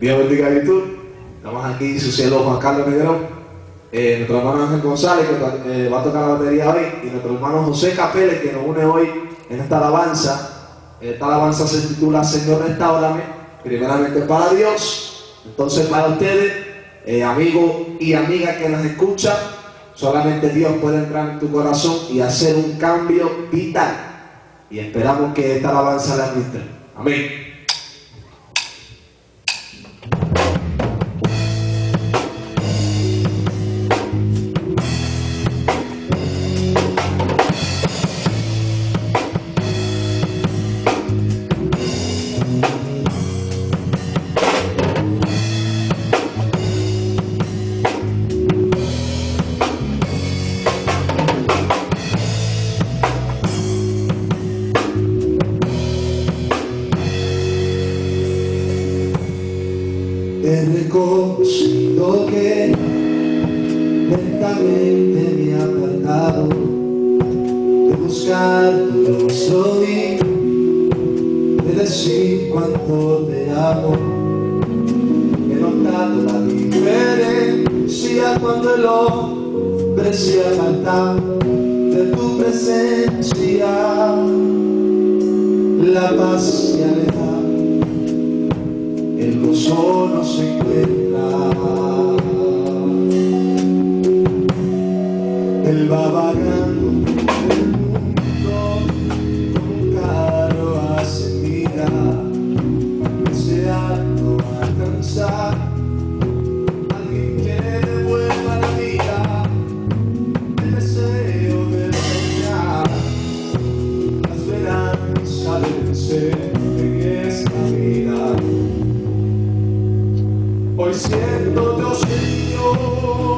Dios bendiga a YouTube. Estamos aquí, su cielo Juan Carlos Negrón. Eh, nuestro hermano Ángel González, que eh, va a tocar la batería hoy. Y nuestro hermano José Capeles, que nos une hoy en esta alabanza. Esta alabanza se titula Señor, restaurame. Primeramente para Dios. Entonces, para ustedes, eh, amigos y amigas que nos escuchan, solamente Dios puede entrar en tu corazón y hacer un cambio vital. Y esperamos que esta alabanza la administre. Amén. He reconocido que lentamente me he apartado de buscar tu rostro de decir cuánto te amo. He notado la diferencia cuando el hombre se aparta de tu presencia. La paz Hoy siento Dios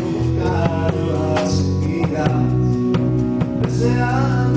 un carro a seguidas, deseando